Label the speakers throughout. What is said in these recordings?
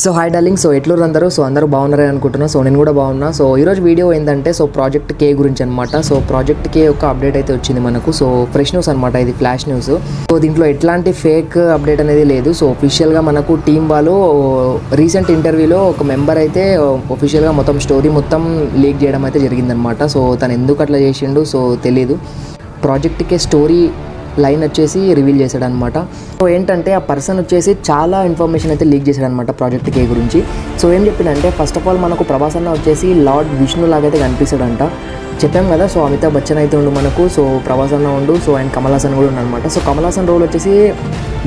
Speaker 1: So hi darling. So ఎట్లు అందరూ? So అందరూ బాగున్నారని అనుకుంటున్నా. సో నేను కూడా బాగున్నా. సో ఈరోజు వీడియో ఏంటంటే సో ప్రాజెక్ట్ కే గురించి అనమాట సో ప్రాజెక్ట్ కే యొక్క అప్డేట్ అయితే వచ్చింది మనకు. సో ఫ్రెష్ న్యూస్ అనమాట ఇది ఫ్లాష్ న్యూస్ సో దీంట్లో ఎట్లాంటి ఫేక్ అప్డేట్ అనేది లేదు. సో ఒఫిషియల్గా మనకు టీం వాళ్ళు రీసెంట్ ఇంటర్వ్యూలో ఒక మెంబర్ అయితే ఒఫిషియల్గా మొత్తం స్టోరీ మొత్తం లీక్ చేయడం అయితే జరిగిందనమాట సో తను ఎందుకు అట్లా చేసిండు? సో తెలియదు ప్రాజెక్ట్కే స్టోరీ లైన్ వచ్చేసి రివీల్ చేశాడు అనమాట సో ఏంటంటే ఆ పర్సన్ వచ్చేసి చాలా ఇన్ఫర్మేషన్ అయితే లీక్ చేశాడు అనమాట ప్రాజెక్ట్ కే గురించి. సో ఏం చెప్పిందంటే ఫస్ట్ ఆఫ్ ఆల్ మనకు ప్రభాస్ అన్న వచ్చేసి లార్డ్ విష్ణు లాగైతే కనిపిస్తాడంట. చెప్పాం కదా సో అమితాబ్ బచ్చన్ అయితే ఉండు మనకు సో ప్రభాస్ అన్న ఉండు సో అండ్ కమల్ హాసన్ కూడా అనమాట సో కమల్ హాసన్ రోల్ వచ్చేసి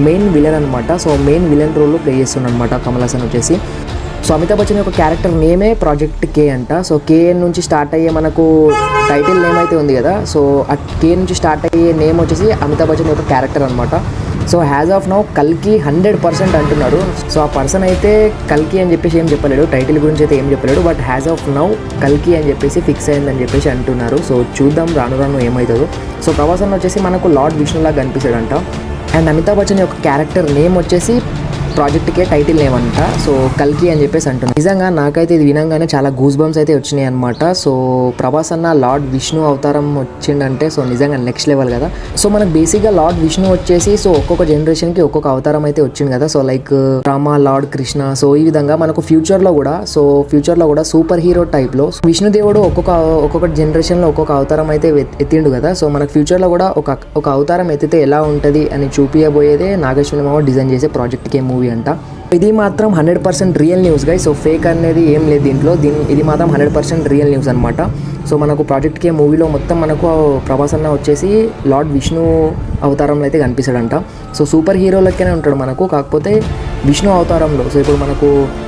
Speaker 1: మెయిన్ విలన్ అనమాట so main villain role play చేస్తుండనమాట అనమాట కమల్ హాసన్ వచ్చేసి. సో అమితాబ్ బచ్చన్ యొక్క క్యారెక్టర్ నేమే ప్రాజెక్ట్ కే అంట. సో కే నుంచి స్టార్ట్ అయ్యే మనకు టైటిల్ నేమ్ అయితే ఉంది కదా. సో ఆ కే నుంచి స్టార్ట్ అయ్యే నేమ్ వచ్చేసి అమితాబ్ బచ్చన్ యొక్క క్యారెక్టర్ అనమాట సో హ్యాజ్ ఆఫ్ నౌ కల్కి హండ్రెడ్ పర్సెంట్ అంటున్నారు. సో ఆ పర్సన్ అయితే కల్కి అని చెప్పేసి ఏం చెప్పలేడు. టైటిల్ గురించి అయితే ఏం చెప్పలేడు. బట్ హ్యాజ్ ఆఫ్ నౌ కల్కి అని చెప్పేసి ఫిక్స్ అయిందని చెప్పేసి అంటున్నారు. సో చూద్దాం రాను రాను ఏమవుతుందో సో ప్రవాసంలో వచ్చేసి మనకు లార్డ్ విష్ణులా కనిపిస్తాడంట. అండ్ అమితాబ్ బచ్చన్ యొక్క క్యారెక్టర్ నేమ్ వచ్చేసి ప్రాజెక్ట్కే టైటిల్ ఏమంట. సో కల్కి అని చెప్పేసి అంటున్నాను నిజంగా నాకైతే ఇది వినంగానే చాలా గూస్ బంప్స్ అయితే వచ్చినాయి అనమాట సో ప్రభాస్ అన్న లార్డ్ విష్ణు అవతారం వచ్చిండంటే సో నిజంగా నెక్స్ట్ లెవెల్ కదా. సో మనకు బేసిక్గా లార్డ్ విష్ణు వచ్చేసి సో ఒక్కొక్క జనరేషన్కి ఒక్కొక్క అవతారం అయితే వచ్చింది కదా. So like Rama lord Krishna so ఈ విధంగా మనకు ఫ్యూచర్లో కూడా సో ఫ్యూచర్లో కూడా సూపర్ హీరో టైప్లో విష్ణుదేవుడు ఒక్కొక్క ఒక్కొక్క జనరేషన్లో ఒక్కొక్క అవతారం అయితే ఎత్తిండు కదా. సో మనకు ఫ్యూచర్లో కూడా ఒక ఒక అవతారం ఎత్తితే ఎలా ఉంటుంది అని చూపించబోయేదే నాగేశ్వరరావు డిజైన్ చేసే ప్రాజెక్ట్ మూవీ మూవీ అంట. ఇది మాత్రం hundred percent real news guy so fake అనేది ఏం లేదు దీంట్లో. దీని ఇది మాత్రం హండ్రెడ్ పర్సెంట్ రియల్ న్యూస్ అనమాట సో మనకు ప్రాజెక్ట్ కే మూవీలో మొత్తం మనకు ప్రభాస్ అన్న వచ్చేసి లార్డ్ విష్ణు అవతారంలో అయితే కనిపిస్తాడంట. సో సూపర్ హీరో ఉంటాడు మనకు. కాకపోతే విష్ణు అవతారంలో సో ఇప్పుడు మనకు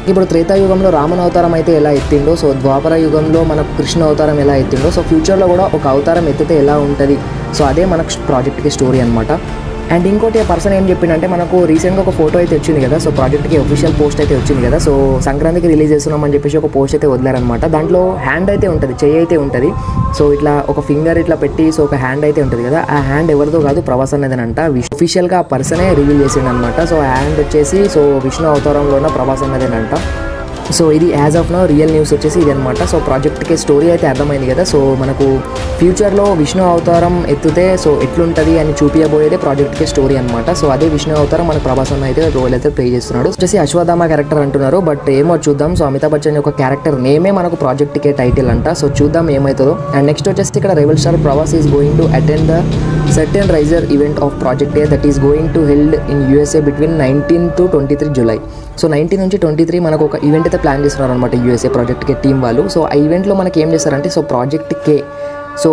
Speaker 1: ఇప్పుడు త్రేతాయుగంలో రామన్ అవతారం అయితే ఎలా ఎత్తిండో సో ద్వాపర యుగంలో మనకు కృష్ణ అవతారం ఎలా ఎత్తిండో సో ఫ్యూచర్లో కూడా ఒక అవతారం ఎత్తితే ఎలా ఉంటుంది? సో అదే మనకు ప్రాజెక్ట్కి స్టోరీ అనమాట అండ్ ఇంకోటి పర్సన్ ఏం చెప్పిందంటే మనకు రీసెంట్గా ఒక ఫోటో అయితే వచ్చింది కదా సో ప్రాజెక్ట్కి ఒఫిషియల్ పోస్ట్ అయితే వచ్చింది కదా సో సంక్రాంతికి రిలీజ్ చేస్తున్నామని చెప్పేసి ఒక పోస్ట్ అయితే వదిలారనమాట. దాంట్లో హ్యాండ్ అయితే ఉంటుంది చెయ్యి అయితే ఉంటుంది. సో ఇట్లా ఒక ఫింగర్ ఇట్లా పెట్టి సో ఒక హ్యాండ్ అయితే ఉంటుంది కదా ఆ హ్యాండ్ ఎవరిదో కాదు ప్రవాస్ అనేది అంట ఒఫిషియల్గా ఆ పర్సనే రివీల్ చేసిండనమాట. సో ఆ హ్యాండ్ వచ్చేసి సో విష్ణు అవతారంలో ఉన్న ప్రవాస అనేది అంట సో ఇది as of now real news వచ్చేసి ఇది అనమాట సో ప్రాజెక్ట్కి స్టోరీ అయితే అర్థమైంది కదా. సో మనకు ఫ్యూచర్లో విష్ణు అవతారం ఎత్తితే సో ఎట్లుంటుంది అని చూపించబోయేదే ప్రాజెక్ట్కి స్టోరీ అనమాట సో అదే విష్ణు అవతారం మన ప్రభాస్ అన్న అయితే రోల్ అయితే ప్లే చేస్తున్నాడు. వచ్చేసి అశ్వధామ క్యారెక్టర్ అంటున్నారు. బట్ ఏమో చూద్దాం. సో అమితాబ్ బచ్చన్ యొక్క క్యారెక్టర్ నేమే మనకు ప్రాజెక్ట్కే టైటిల్ అంట. సో చూద్దాం ఏమవుతుందో అండ్ నెక్స్ట్ వచ్చేసి ఇక్కడ రెవల్ star Prabhas is going to attend the curtain raiser event of project A that is going to held in USA between nineteen to twenty three July so nineteen నుంచి twenty three మనకు ఒక event అయితే plan చేస్తున్నారు అనమాట USA project K team వాళ్ళు. So ఆ ఈవెంట్లో మనకి ఏం చేస్తారంటే so project K so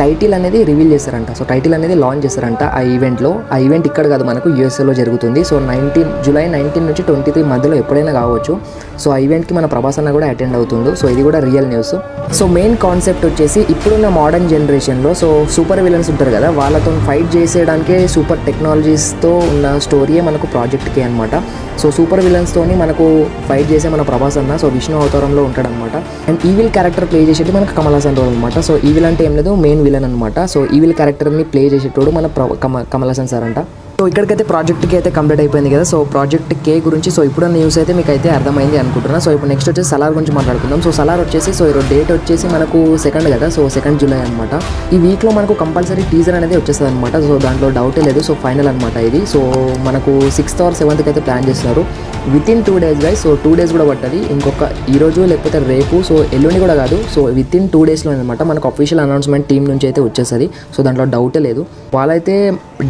Speaker 1: title అనేది రివీల్ చేస్తారంట. సో టైటిల్ అనేది లాంచ్ చేస్తారంట ఆ ఈవెంట్లో. ఆ ఈవెంట్ ఇక్కడ కాదు మనకు యూఎస్ఏలో జరుగుతుంది. సో నైన్టీన్ జూలై నైన్టీన్ నుంచి ట్వంటీ త్రీ మధ్యలో ఎప్పుడైనా కావచ్చు. సో ఆ ఈవెంట్కి మన ప్రభాస్ అన్న కూడా అటెండ్ అవుతుండు. సో ఇది కూడా real news. So main concept వచ్చేసి ఇప్పుడున్న మోడర్న్ జనరేషన్లో సో సూపర్ విలన్స్ ఉంటారు కదా వాళ్ళతో ఫైట్ చేసేయడానికే సూపర్ టెక్నాలజీస్తో ఉన్న స్టోరీయే మనకు ప్రాజెక్ట్కి అనమాట సో సూపర్ విలన్స్తోని మనకు ఫైట్ చేసే మన ప్రభాస్ అన్న సో విష్ణు అవతారంలో ఉంటాడనమాట అండ్ ఈవిల్ క్యారెక్టర్ ప్లే చేసేది మనకు కమల్ హాసన్ రోల్ అనమాట సో ఈవిల్ అంటే ఏం లేదు మెయిన్ విలన్ అనమాట సో ఈవిల్ క్యారెక్టర్ని ప్లే చేసేటోడు మన ప్ర- కమ కమల్ హాసన్ సార్ అంట సో ఇక్కడికైతే ప్రాజెక్ట్కి అయితే కంప్లీట్ అయిపోయింది కదా. సో ప్రాజెక్ట్ కే గురించి సో ఇప్పుడు న్యూస్ అయితే మీకు అయితే అర్థమైంది అనుకుంటున్నా. సో ఇప్పుడు నెక్స్ట్ వచ్చేసి సలార్ గురించి మాట్లాడుకుందాం. సో సలార్ వచ్చేసి సో ఈరోజు డేట్ వచ్చేసి మనకు సెకండ్ కదా. సో సెకండ్ జూలై అనమాట ఈ వీక్లో మనకు కంపల్సరీ టీజర్ అనేది వచ్చేస్తుంది అనమాట సో దాంట్లో డౌటే లేదు. సో ఫైనల్ అనమాట ఇది. సో మనకు సిక్స్త్ ఆర్ సెవెంత్కి అయితే ప్లాన్ చేస్తున్నారు. Within two days guys so two days కూడా పట్టది. ఇంకొక ఈ రోజు లేకపోతే రేపు సో ఎల్లుండి కూడా కాదు. సో విత్ ఇన్ టూ డేస్లో అనమాట మనకు అఫీషియల్ అనౌన్స్మెంట్ టీం నుంచి అయితే వచ్చేస్తుంది. సో దాంట్లో డౌటే లేదు. వాళ్ళైతే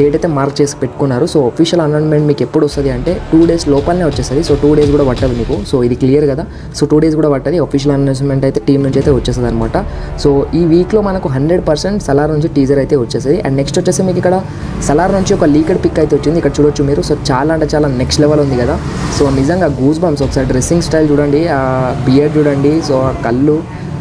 Speaker 1: డేట్ అయితే మార్క్ చేసి పెట్టి చెప్పుకున్నారు. సో అఫీషియల్ అనౌన్స్మెంట్ మీకు ఎప్పుడు వస్తుంది అంటే టూ డేస్ లోపలనే వచ్చేస్తుంది. సో టూ డేస్ కూడా పట్టదు మీకు. సో ఇది క్లియర్ కదా? సో టూ డేస్ కూడా పట్టది. అఫీషియల్ అనౌన్స్మెంట్ అయితే టీం నుంచి అయితే వచ్చేస్తుంది అనమాట సో ఈ వీక్లో మనకు హండ్రెడ్ పర్సెంట్ సలార్ నుంచి టీజర్ అయితే వచ్చేస్తుంది. అండ్ నెక్స్ట్ వచ్చేసి మీకు ఇక్కడ సలార్ నుంచి ఒక లీకెడ్ పిక్ అయితే వచ్చింది. ఇక్కడ చూడొచ్చు మీరు. సో చాలా అంటే చాలా నెక్స్ట్ లెవెల్ ఉంది కదా? సో నిజంగా గూస్ బంప్స్ ఒకసారి. డ్రెస్సింగ్ స్టైల్ చూడండి ఆ బియర్డ్ చూడండి సో ఆ కళ్ళు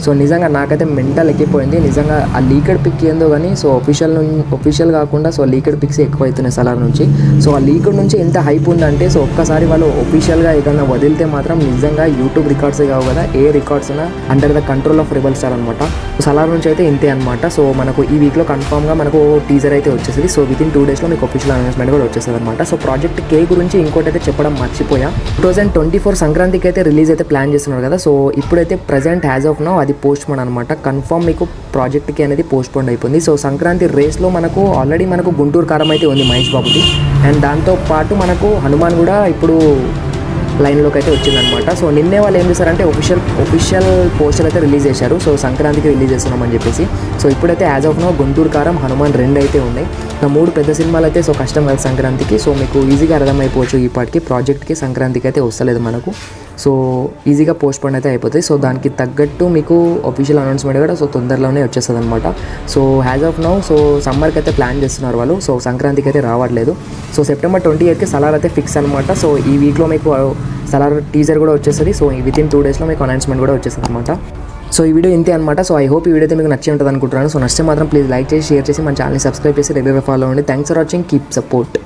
Speaker 1: సో నిజంగా నాకైతే మెంటల్ ఎక్కిపోయింది. నిజంగా ఆ లీకెడ్ పిక్ ఏందో కానీ సో ఒఫిషియల్ ఒఫిషియల్ కాకుండా సో లీకెడ్ పిక్స్ ఎక్కువ అవుతున్నాయి సలార్ నుంచి. సో ఆ లీకెడ్ నుంచి ఎంత హైప్ ఉందంటే సో ఒక్కసారి వాళ్ళు ఒఫిషియల్గా ఏదైనా వదిలితే మాత్రం నిజంగా యూట్యూబ్ రికార్డ్స్ కావు కదా. ఏ రికార్డ్స్ అయినా under the control of rebel star అనమాట సలార్ నుంచి అయితే ఇంతే అనమాట సో మనకు ఈ వీక్లో కన్ఫామ్గా మనకు టీజర్ అయితే వచ్చేసింది. సో విత్ ఇన్ టూ డేస్లో మీకు ఒఫిషియల్ అనౌన్స్మెంట్ కూడా వచ్చేస్తుంది అనమాట సో ప్రాజెక్ట్ కే గురించి ఇంకోటి అయితే చెప్పడం మర్చిపోయా. టూ థౌసండ్ ట్వంటీ ఫోర్ సంక్రాంతికి అయితే రిలీజ్ అయితే ప్లాన్ చేస్తున్నారు కదా. సో ఇప్పుడైతే ప్రజెంట్ యాజ్ ఆఫ్ నో అది పోస్ట్ పోన్ అనమాట కన్ఫామ్ మీకు ప్రాజెక్ట్కి అనేది పోస్ట్ పోన్ అయిపోయింది. సో సంక్రాంతి రేస్లో మనకు ఆల్రెడీ మనకు గుంటూరు కారం అయితే ఉంది మహేష్ బాబుది. అండ్ దాంతో పాటు మనకు హనుమాన్ కూడా ఇప్పుడు లైన్లోకి అయితే వచ్చిందనమాట సో నిన్నే వాళ్ళు ఏం చేశారంటే ఒఫిషియల్ ఒఫిషియల్ పోస్టర్ అయితే రిలీజ్ చేశారు. సో సంక్రాంతికి రిలీజ్ చేస్తున్నామని చెప్పేసి. సో ఇప్పుడైతే యాజ్ ఆఫ్ నో గుంటూరు కారం హనుమాన్ రెండు అయితే ఉన్నాయి. ఇంకా మూడు పెద్ద సినిమాలు అయితే సో కష్టం కదా సంక్రాంతికి. సో మీకు ఈజీగా అర్థమైపోవచ్చు ఈ పాటికి. ప్రాజెక్ట్కి సంక్రాంతికి అయితే వస్తలేదు మనకు. సో ఈజీగా పోస్ట్ పోన్ అయితే అయిపోతుంది సో దానికి తగ్గట్టు మీకు అఫీషియల్ అనౌన్స్మెంట్ కూడా సో తొందరలోనే వచ్చేస్తుంది అనమాట so as of now so సమ్మర్కి అయితే ప్లాన్ చేస్తున్నారు వాళ్ళు. సో సంక్రాంతికి అయితే రావట్లేదు. సో సెప్టెంబర్ ట్వంటీ ఎయిత్కి సలార్ అయితే ఫిక్స్ అనమాట సో ఈ వీక్లో మీకు uh, సలార్ టీజర్ కూడా వచ్చేస్తుంది. సో విత్ ఇన్ టూ డేస్లో మీకు అనౌన్స్మెంట్ కూడా వచ్చేస్తుంది అనమాట సో ఈ వీడియో ఇంతే అనమాట సో ఐ హోప్ ఈ వీడియో అయితే మీకు నచ్చి ఉంటుంది అనుకుంటున్నాను సో నచ్చితే మాత్రం ప్లీజ్ లైక్ చేసి షేర్ చేసి మన ఛానల్ని సబ్స్క్రైబ్ చేసి రెగ్యులర్ ఫాలో అవ్వండి. Thanks for watching keep support